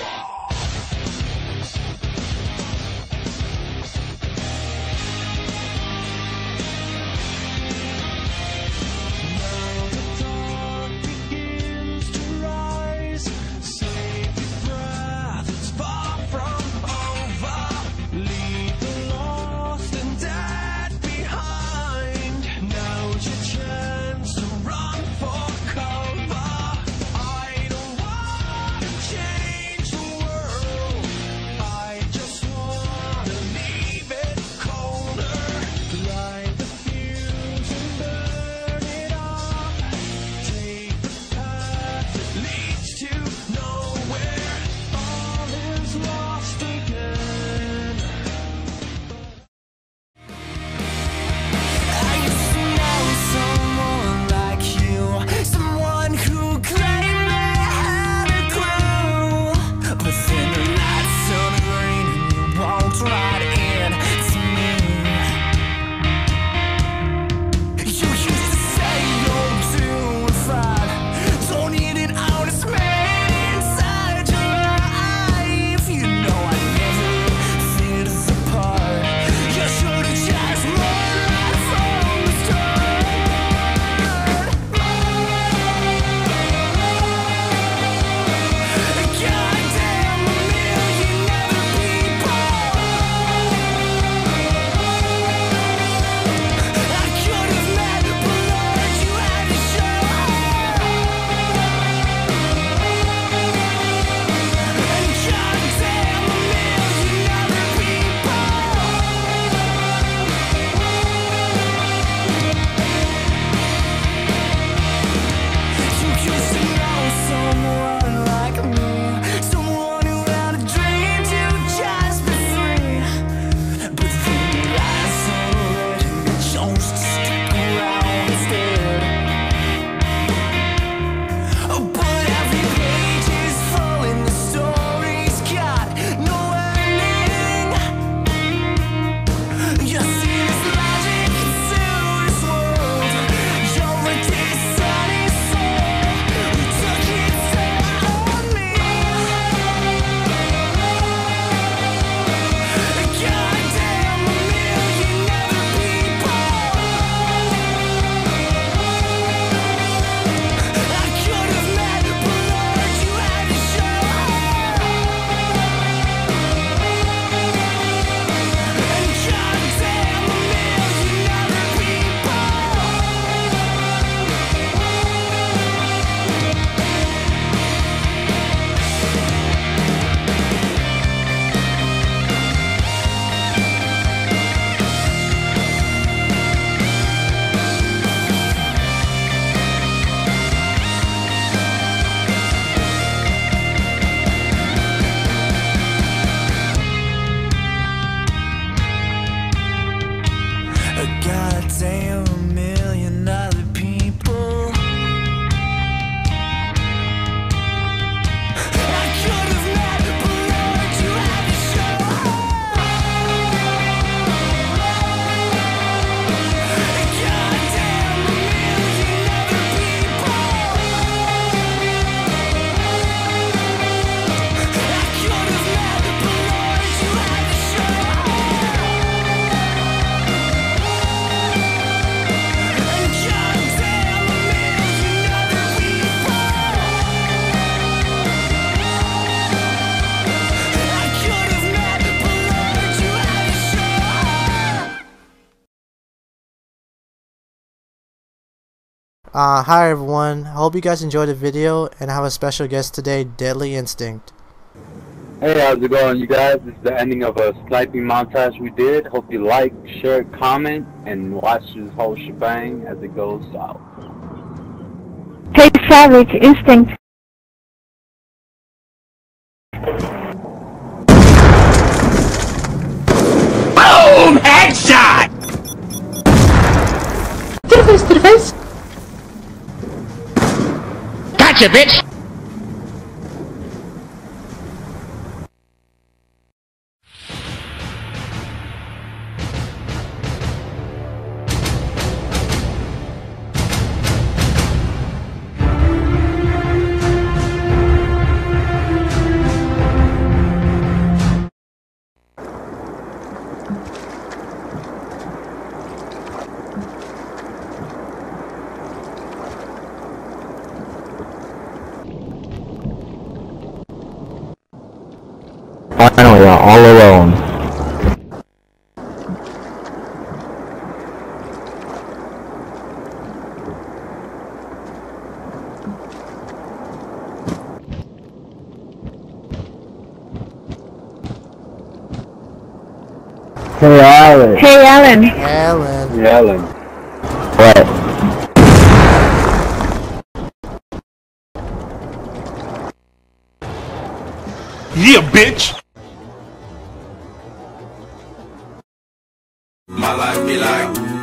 Wow. goddamn minute. Uh, hi everyone, I hope you guys enjoyed the video and I have a special guest today, Deadly Instinct. Hey, how's it going you guys? This is the ending of a sniping montage we did. Hope you like, share, comment, and watch this whole shebang as it goes out. Hey Savage, Instinct. Gotcha, bitch! You're all alone. Hey, Alan. Hey, Alan. Alan. Alan. What? Yeah, bitch. My life be like